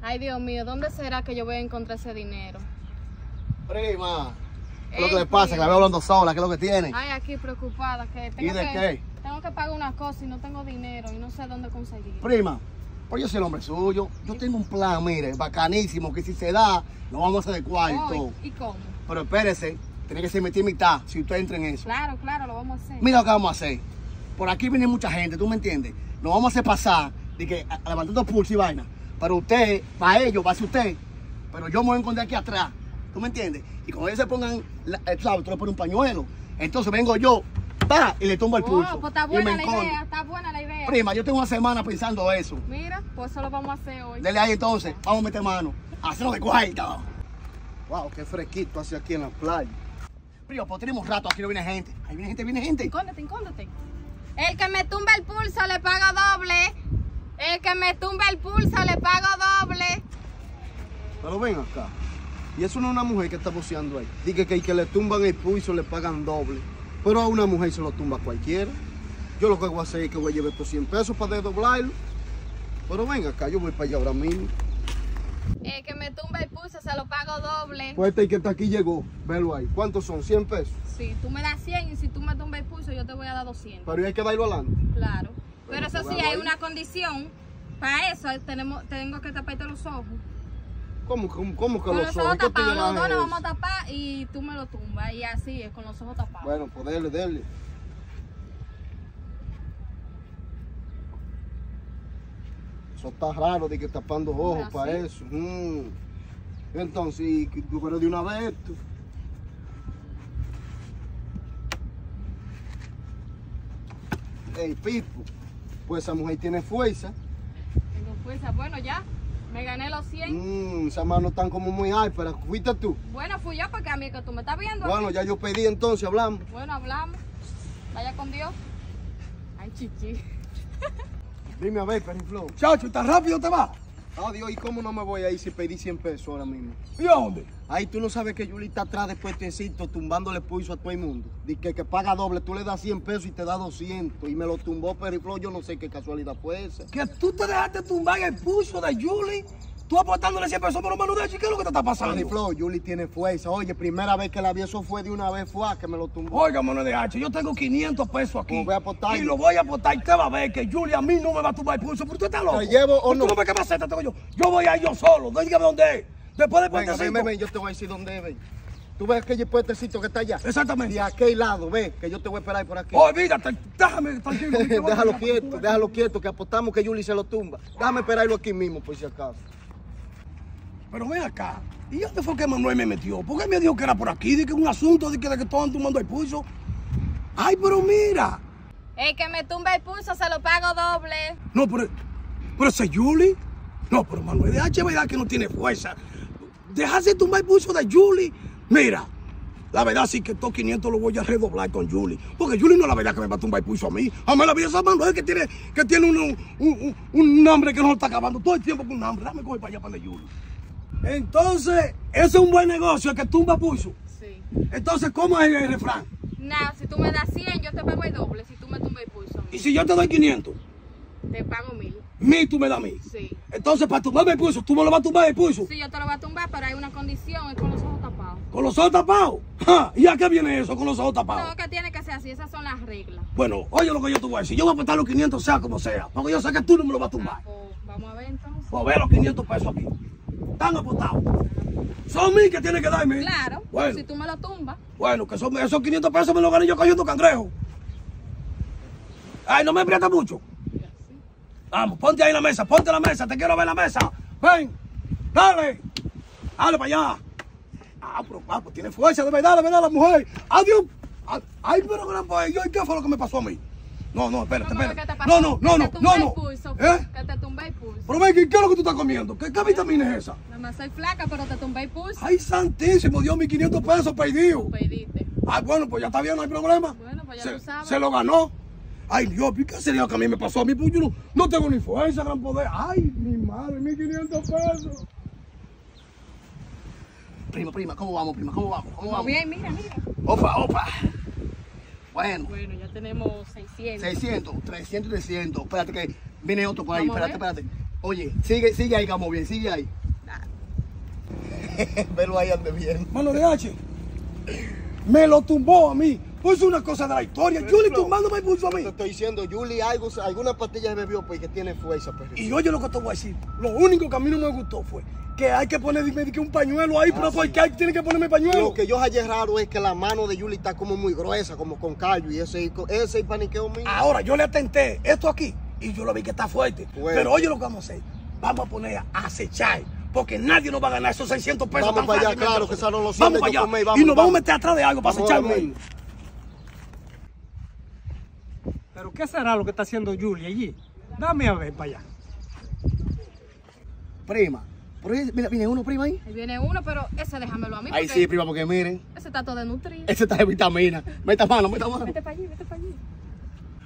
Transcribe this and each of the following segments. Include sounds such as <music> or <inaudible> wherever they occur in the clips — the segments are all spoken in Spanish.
Ay, Dios mío, ¿dónde será que yo voy a encontrar ese dinero? Prima, ¿qué es lo que le pasa? Que la veo hablando sola, ¿qué es lo que tiene? Ay, aquí preocupada, que tengo ¿Y de que, qué? Tengo que pagar una cosa y no tengo dinero y no sé dónde conseguir. Prima, pues yo soy el hombre suyo. Yo tengo un plan, mire, bacanísimo, que si se da, lo vamos a hacer de cuarto. ¿Y cómo? Pero espérese, tiene que ser mitad y mitad si usted entra en eso. Claro, claro, lo vamos a hacer. Mira lo que vamos a hacer. Por aquí viene mucha gente, ¿tú me entiendes? Nos vamos a hacer pasar de que levantando pulso y vaina. Pero usted, para ellos, va a ser usted. Pero yo me voy a encontrar aquí atrás. ¿Tú me entiendes? Y cuando ellos se pongan, eh, ¿sabes? Tú le pones un pañuelo. Entonces vengo yo, pa, y le tumbo el pulso. Oh, pues está buena la idea, está buena la idea. Prima, yo tengo una semana pensando eso. Mira, pues eso lo vamos a hacer hoy. Dele ahí entonces, vamos a meter mano. Hacerlo de cuarto. Wow, qué fresquito hace aquí en la playa. Prima, pues tenemos rato, aquí no viene gente. Ahí viene gente, viene gente. Incóndete, incóndete. El que me tumba el pulso le pago doble. El que me tumba el pulso le pago doble. Pero ven acá. Y eso no es una mujer que está boceando ahí. Dice que el que le tumban el pulso le pagan doble. Pero a una mujer se lo tumba cualquiera. Yo lo que voy a hacer es que voy a llevar estos 100 pesos para desdoblarlo. Pero ven acá, yo voy para allá ahora mismo. El que me tumba el pulso se lo pago doble. Pues este que está aquí llegó. Velo ahí. ¿Cuántos son? 100 pesos. Si tú me das 100 y si tú me tumbas el pulso yo te voy a dar 200. Pero hay que darlo adelante. Claro. Pero eso sí, hay ahí. una condición. Para eso tenemos, tengo que taparte los ojos. ¿Cómo, cómo, cómo que Con los los ojos? ojos ¿Qué te tapados, los dos nos vamos a tapar y tú me lo tumbas. Y así es, con los ojos tapados. Bueno, pues dele, dele. Eso está raro de que tapando ojos ¿Ah, para sí? eso. Mm. Entonces, pero de una vez tú. Ey, Pipo, pues esa mujer tiene fuerza. Tengo fuerza. Bueno, ya. Me gané los 100. Mm, esas manos están como muy ásperas. ¿Fuiste tú? Bueno, fui yo porque a mí que tú me estás viendo. Bueno, ya yo pedí entonces, hablamos. Bueno, hablamos. Vaya con Dios. Ay, chichi. <laughs> Dime a ver, Periflow. Chacho, ¿tan rápido te va? Adiós, ¿y cómo no me voy a ir si pedí 100 pesos ahora mismo? ¿Y a dónde? Ahí tú no sabes que Yuli está atrás de puestecito tumbándole pulso a todo el mundo. Dice que, que paga doble, tú le das 100 pesos y te da 200. Y me lo tumbó Periflow, yo no sé qué casualidad fue esa. Que tú te dejaste tumbar el pulso de Julie. Tú aportándole 100 pesos por un de ¿Qué es lo que te está pasando? Periflow, Yuli tiene fuerza. Oye, primera vez que la vi, eso fue de una vez, fue a que me lo tumbó. Oiga, mano de H, yo tengo 500 pesos aquí. Pues voy a aportar. Y lo voy a aportar y te va a ver que Julie a mí no me va a tumbar pulso. Pero tú estás loco. ¿Te llevo o Tú no? no ves qué maceta tengo yo. Yo voy a ir yo solo. Dígame dónde es. Después del Venga, ven, puentecito. ven, ven, yo te voy a decir dónde es, ven. Tú ves aquel puestecito que está allá. Exactamente. De aquel lado, ve, que yo te voy a esperar por aquí. Olvídate, déjame tranquilo. <laughs> déjalo quieto, déjalo quieto, que apostamos que Yuli se lo tumba. Déjame esperarlo aquí mismo, por si acaso. Pero ven acá. ¿Y dónde fue que Manuel me metió? ¿Por qué me dijo que era por aquí? De que un asunto de que, de que estaban tomando el pulso. Ay, pero mira. El que me tumba el pulso se lo pago doble. No, pero, pero ese Julie. No, pero Manuel de H, verdad que no tiene fuerza. Dejarse tumbar el pulso de Julie. Mira, la verdad sí que estos 500 los voy a redoblar con Julie. Porque Julie no es la verdad que me va a tumbar el pulso a mí. A mí la vida esa Manuel que tiene, que tiene un, un, un, un hambre que no lo está acabando todo el tiempo con un hambre. Dame coger para allá para donde Julie. Entonces, ese es un buen negocio, el que tumba pulso. Sí. Entonces, ¿cómo es el refrán? Nada, si tú me das 100, yo te pago el doble. Si tú me tumbas el pulso, Y si yo te doy 500, te pago mil. mil tú me das mil. Sí. Entonces, para tumbarme el pulso, tú me lo vas a tumbar el pulso. Sí, yo te lo voy a tumbar, pero hay una condición, es con los ojos tapados. Con los ojos tapados. Ja, ¿Y a qué viene eso con los ojos No, tapados? que tiene que ser así, esas son las reglas. Bueno, oye lo que yo te voy a decir. Yo voy a aportar los 500 sea como sea. Porque yo sé que tú no me lo vas a tumbar. Pues, vamos a ver entonces. Pues ve los 500 pesos aquí. Están aportados. Son mil que tienen que darme. Claro, Bueno, si tú me lo tumbas. bueno, que son, esos 500 pesos me los gané yo cogiendo cangrejo. Ay, no me aprieta mucho. Vamos, ponte ahí en la mesa, ponte en la mesa, te quiero ver en la mesa. Ven, dale, dale para allá. Ah, pero ah, pues tiene fuerza, de verdad, de verdad, la mujer. Adiós. Ah, Ay, pero gran pues, yo, ¿y qué fue lo que me pasó a mí? No, no, espérate, ¿Cómo que te espérate. No, no, no, no, no, el no. pulso, ¿Eh? Que te tumbé el pulso. Pero ven, ¿qué, es lo que tú estás comiendo? ¿Qué, qué vitamina es esa? Nada más soy flaca, pero te tumbé el pulso. Ay, santísimo, Dios, mis 500 pesos perdidos. Pediste. Ay, bueno, pues ya está bien, no hay problema. Bueno, pues ya se, tú sabes. se lo ganó. Ay, Dios, ¿y ¿qué sería lo que a mí me pasó? A mí, pues yo no, no tengo ni fuerza, gran poder. Ay, mi madre, 1500 pesos. Prima, prima, ¿cómo vamos, prima? ¿Cómo vamos? ¿Cómo vamos? bien, mira, mira. Opa, opa. Bueno, Bueno, ya tenemos 600. 600, 300, 300. Espérate que viene otro por ahí. Espérate, espérate. Oye, sigue, sigue ahí, Camo bien, sigue ahí. <laughs> Velo ahí ande bien. Mano de H. Me lo tumbó a mí. Pues una cosa de la historia. Julie tumbando me puso a mí. Te estoy diciendo, Julie, algo, alguna pastilla se bebió porque tiene fuerza, perro. Y oye lo que te voy a decir. Lo único que a mí no me gustó fue que hay que poner que un pañuelo ahí, pero ¿por qué tiene que ponerme pañuelo? Lo que yo hallé raro es que la mano de Julie está como muy gruesa, como con callo, y ese, ese paniqueo mío. Ahora yo le atenté esto aquí y yo lo vi que está fuerte. Bueno. Pero oye lo que vamos a hacer. Vamos a poner a acechar. Porque nadie nos va a ganar esos 600 pesos. Vamos tan para allá, claro, que esa no lo Vamos para allá. y nos vamos a vamos. meter atrás de algo para Vamos acecharlo ahora ahí. mismo. ¿Pero qué será lo que está haciendo Julie allí? Dame a ver para allá. Prima. Por ahí, mira, viene uno, prima ahí. Ahí viene uno, pero ese déjamelo a mí. Ahí sí, prima, porque miren. Ese está todo desnutrido. Ese está de vitamina. Meta mano, meta mano. Vete para allí, vete para allí.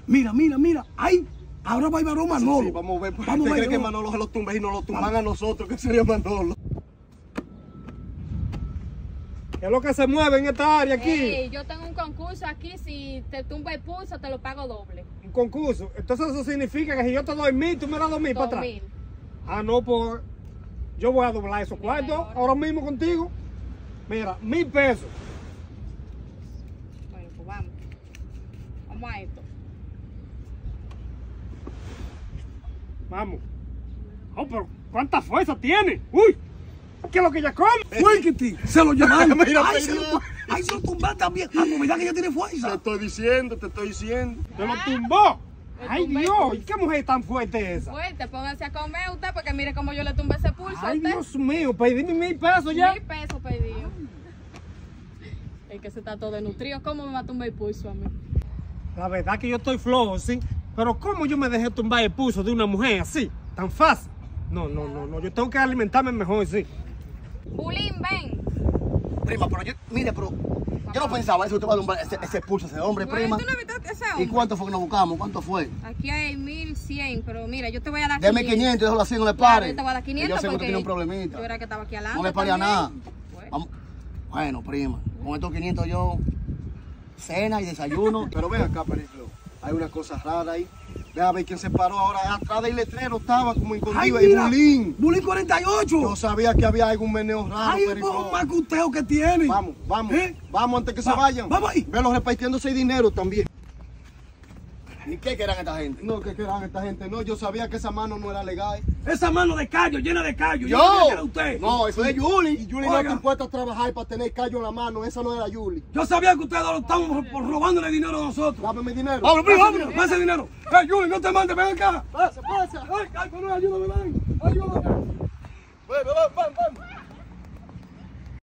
Mira, mira, mira. Ahí. Ahora va a ir varón Manolo. Sí, vamos a ver. Vamos ¿Usted a cree ver, que no. Manolo se lo tumbe y no lo tumban a nosotros? ¿Qué sería Manolo? ¿Qué es lo que se mueve en esta área aquí? Ey, yo tengo un concurso aquí. Si te tumba el pulso, te lo pago doble. Un concurso. Entonces eso significa que si yo te doy mil, tú me das dos mil para Dos atrás. mil. Ah, no, pues yo voy a doblar esos cuartos ahora. ahora mismo contigo. Mira, mil pesos. Bueno, pues vamos. Vamos a esto. Vamos. Oh, pero ¿cuánta fuerza tiene? Uy, ¿qué es lo que ella come? Fuerquiti, se lo llevaron. <laughs> Mira, Ay, se lo, ay, se lo tumbaron también. Ah, pues mira que ella tiene Te fuerza. estoy diciendo, te estoy diciendo. ¡Se lo tumbó! Me ¡Ay, Dios! pulso. ¿Y qué mujer tan fuerte es esa? Fuerte, pónganse a comer usted porque mire cómo yo le tumbé ese pulso a ¡Ay, usted. Dios mío! Pedí mil pesos ya. Mil pesos pedido. El que se está todo desnutrido, ¿cómo me va a tumbar el pulso a mí? La verdad que yo estoy flojo, sí. Pero ¿cómo yo me dejé tumbar el pulso de una mujer así? Tan fácil. No, no, no, no. Yo tengo que alimentarme mejor, sí. Bulín, ven. Prima, pero yo, mire, pero yo no pensaba eso, usted va a tumbar ese, ese pulso a ese hombre, prima. ¿Tú no viste ese ¿Y hombre? cuánto fue que nos buscamos? ¿Cuánto fue? Aquí hay 1100, pero mira, yo te voy a dar Deme 500, déjalo así, no le Claro, pare. yo te voy a dar Que 500 yo sé que usted tiene un problemita. Yo era que estaba aquí al lado. No le pare a nada. Bueno. Vamos. Bueno, prima, con estos 500 yo cena y desayuno. Pero ven acá, Periflo. Hay una cosa rara ahí. Ve a ver quién se paró ahora. Atrás del letrero estaba como Ay, escondido. Y mira. Bulín. Bulín 48. Yo sabía que había algún meneo raro, Ay, un macuteo que tiene. Vamos, vamos. ¿Eh? Vamos antes que se Va- vayan. vamos ahí. Velo repartiéndose dinero también. ¿Y qué querían esta gente? No, que quedan esta gente. No, yo sabía que esa mano no era legal. Esa mano de callo, llena de callo. ¡Yo! que era usted. No, eso es Julie. Y Julie no está impuesta a trabajar para tener callo en la mano. Esa no era Julie. Yo sabía que ustedes lo estaban robándole dinero a nosotros. Dame mi dinero. Vámonos, vámonos. Dame ese dinero. Hey, Julie, no te mandes, ven acá. Pasa, pasa. Ay, ay, pero ayúdame, ven. Ayúdame.